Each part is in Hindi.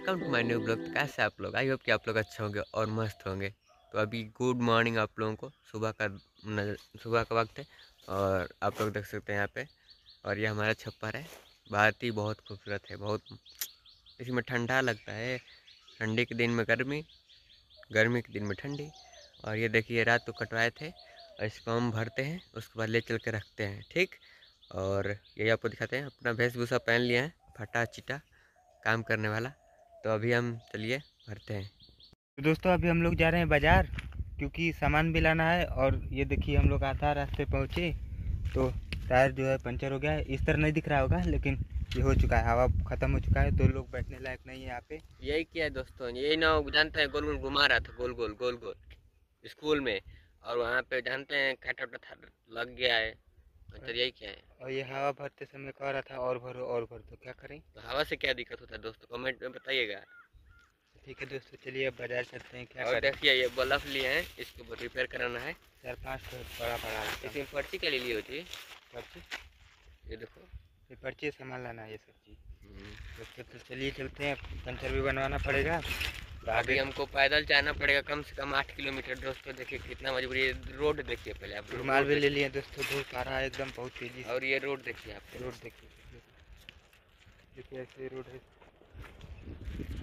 Welcome to my new blog कैसे आप लोग? आई होप कि आप लोग अच्छे होंगे और मस्त होंगे। तो अभी गुड मॉर्निंग आप लोगों को। सुबह का नज़र सुबह का वक्त है और आप लोग देख सकते हैं यहाँ पे। और ये हमारा छप्पर है। बात ही बहुत खूबसूरत है, बहुत इसमें ठंडा लगता है। ठंडी के दिन में गर्मी गर्मी के दिन में ठंडी। और ये देखिए, रात को कटवाए थे और इसको हम भरते हैं, उसके बाद ले चल के रखते हैं, ठीक? और यही आपको दिखाते हैं। अपना वेशभूषा पहन लिया है, फटा चिटा, काम करने वाला। तो अभी हम चलिए भरते हैं। तो दोस्तों अभी हम लोग जा रहे हैं बाज़ार क्योंकि सामान भी लाना है और ये देखिए हम लोग आधा रास्ते पहुँचे तो टायर जो है पंचर हो गया है। इस तरह नहीं दिख रहा होगा लेकिन ये हो चुका है हवा ख़त्म हो चुका है तो लोग बैठने लायक नहीं है यहाँ पे। यही किया है दोस्तों यही ना जानते हैं गोल गोल घुमा रहा था गोल गोल गोल गोल स्कूल में। और वहाँ पे जानते हैं था लग गया है। तो यही क्या है? और ये हवा भरते समय कह रहा था और भरो और भर तो क्या करें? तो हवा से क्या दिक्कत होता है दोस्तों? कमेंट में बताइएगा। ठीक है दोस्तों चलिए अब बाज़ार चलते हैं क्या और देखिए ये बल्ब लिए हैं इसको रिपेयर कराना है। चार पाँच बड़ा बड़ा इसमें पर्ची क्या लिए होती है। पर्ची? ये देखो। ये पर्ची सामान लाना है ये सब चीज़। हम्म। तो चलिए चलते हैं पंचर भी बनवाना पड़ेगा। अभी हमको पैदल जाना पड़ेगा कम से कम आठ किलोमीटर। दोस्तों देखिए कितना मजबूरी है। रोड देखिए पहले आप रुमाल भी ले लिए दोस्तों धूप आ रहा है एकदम बहुत तेज़ी और ये रोड देखिए आप। रोड देखिए। देखिए ऐसे रोड है।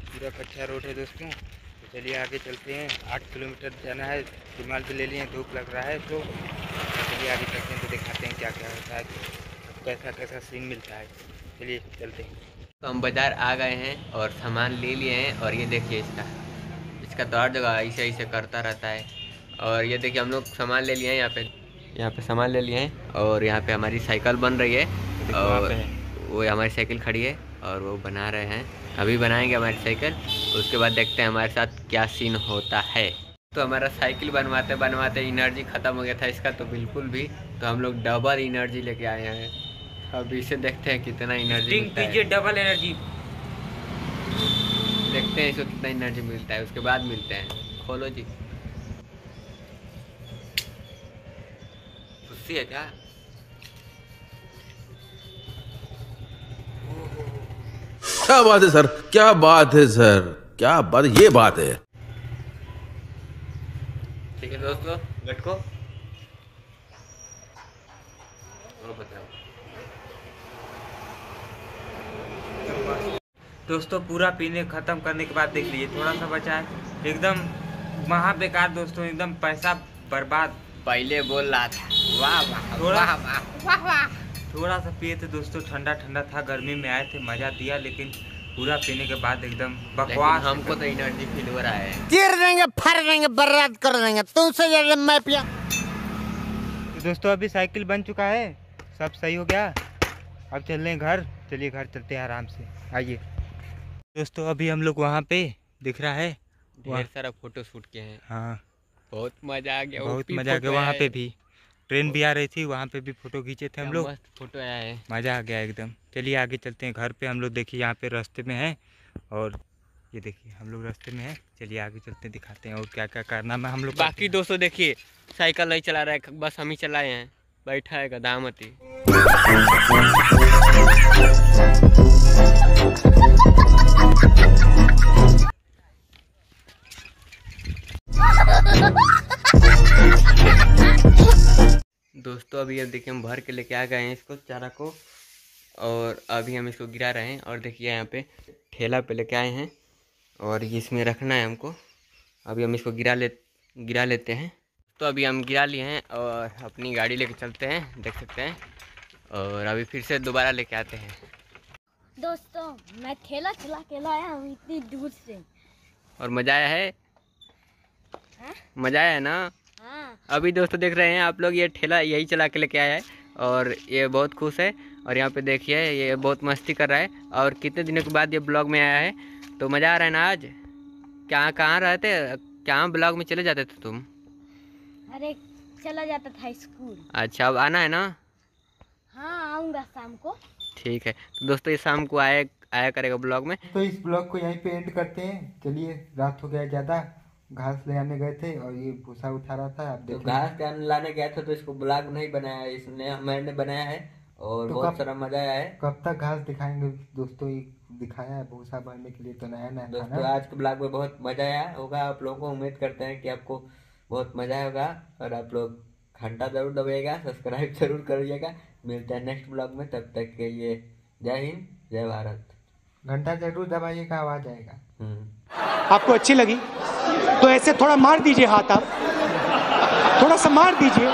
पूरा कच्चा रोड है दोस्तों। तो चलिए आगे चलते हैं। आठ किलोमीटर जाना है रुमाल भी ले लिए धूप लग रहा है तो चलिए आगे चलते हैं तो दिखाते हैं क्या क्या होता है कैसा कैसा सीन मिलता है। चलिए चलते हैं। तो हम बाज़ार आ गए हैं और सामान ले लिए हैं और ये देखिए इसका इसका तो हर जगह ऐसे ऐसे करता रहता है। और ये देखिए हम लोग सामान ले लिए हैं यहाँ पे यहाँ पे सामान ले लिए हैं और यहाँ पे हमारी साइकिल बन रही है और वो हमारी साइकिल खड़ी है और वो बना रहे हैं। अभी बनाएँगे हमारी साइकिल उसके बाद देखते हैं हमारे साथ क्या सीन होता है। तो हमारा साइकिल बनवाते बनवाते एनर्जी ख़त्म हो गया था इसका तो बिल्कुल भी तो हम लोग डबल एनर्जी लेके आए हैं। अब इसे देखते हैं कितना एनर्जी पीजिए डबल एनर्जी देखते हैं इसको कितना एनर्जी मिलता है उसके बाद मिलते हैं। खोलो जी। खुशी है क्या? क्या बात है सर? क्या बात है सर? क्या बात ये बात है। ठीक है दोस्तों बैठो। और बताओ। दोस्तों पूरा पीने खत्म करने के बाद देख लीजिए थोड़ा सा बचा है। एकदम महा बेकार दोस्तों एकदम पैसा बर्बाद। पहले बोल रहा था वाह वाह थोड़ा- वाह वाह। थोड़ा सा पिए थे दोस्तों ठंडा ठंडा था गर्मी में आए थे मज़ा दिया लेकिन पूरा पीने के बाद एकदम बकवास। हमको तो एनर्जी फील हो रहा है। चीर देंगे फर देंगे बर्बाद कर देंगे तुमसे ज़्यादा मैं पिया। दोस्तों अभी साइकिल बन चुका है। सब सही हो गया? अब चल रहे हैं घर। चलिए घर चलते हैं आराम से। आइए। दोस्तों अभी हम लोग वहाँ पे दिख रहा है। ढेर सारा फ़ोटो शूट किए हैं। हाँ। बहुत मज़ा आ गया बहुत मज़ा आ गया। वहाँ पे भी। ट्रेन भी आ रही थी वहाँ पे भी फ़ोटो खींचे थे हम लोग। फ़ोटो आया है। मज़ा आ गया एकदम। चलिए आगे चलते हैं घर पे। हम लोग देखिए यहाँ पे रास्ते में हैं और ये देखिए हम लोग रास्ते में हैं। चलिए आगे चलते दिखाते हैं और क्या क्या करना है हम लोग बाकी दोस्तों देखिए साइकिल नहीं चला रहा है बस हम ही चलाए हैं। बैठा है गदामती दोस्तों, अभी अब देखिए हम भर के लेके आ गए हैं इसको, चारा को। और अभी हम इसको गिरा रहे हैं। और देखिए यहाँ पे ठेला पे लेके आए हैं। और इसमें रखना है हमको। अभी हम इसको गिरा ले, गिरा लेते हैं। तो अभी हम गिरा लिए हैं और अपनी गाड़ी लेके चलते हैं देख सकते हैं। और अभी फिर से दोबारा लेके आते हैं। दोस्तों मैं ठेला चला के लाया हूँ इतनी दूर से। और मज़ा आया है? हाँ? मज़ा आया है ना? हाँ। अभी दोस्तों देख रहे हैं आप लोग ये ठेला यही चला के लेके आया है। और ये बहुत खुश है। और यहाँ पे देखिए ये बहुत मस्ती कर रहा है। और कितने दिनों के बाद ये ब्लॉग में आया है। तो मज़ा आ रहा है ना आज? क्या कहाँ रहते कहाँ ब्लॉग में चले जाते थे तुम? अरे चला जाता था स्कूल। अच्छा अब आना है ना? हाँ आऊँगा शाम को। ठीक है। तो दोस्तों ये शाम को आया आया करेगा ब्लॉग में? तो इस ब्लॉग को यहीं पे एंड करते हैं। चलिए रात हो गया ज़्यादा। घास ले आने गए थे और ये भूसा उठा रहा था। आप तो घास लाने गया था तो इसको ब्लॉग नहीं बनाया इसने मैंने बनाया है और तो बहुत सारा मज़ा आया है। कब तक घास दिखाएँगे? दोस्तों ये दिखाया है भूसा भरने के लिए तो नया नया दोस्तों आज के ब्लॉग में बहुत मज़ा आया होगा। आप लोगों को उम्मीद करते हैं कि आपको बहुत मज़ा आएगा होगा और आप लोग घंटा ज़रूर दबाइएगा सब्सक्राइब ज़रूर करिएगा। मिलते हैं नेक्स्ट ब्लॉग में तब तक के लिए जय हिंद जय भारत। घंटा ज़रूर दबाइएगा आवाज़ आएगा। हम्म। आपको अच्छी लगी? तो ऐसे थोड़ा मार दीजिए हाथ आप। थोड़ा सा मार दीजिए।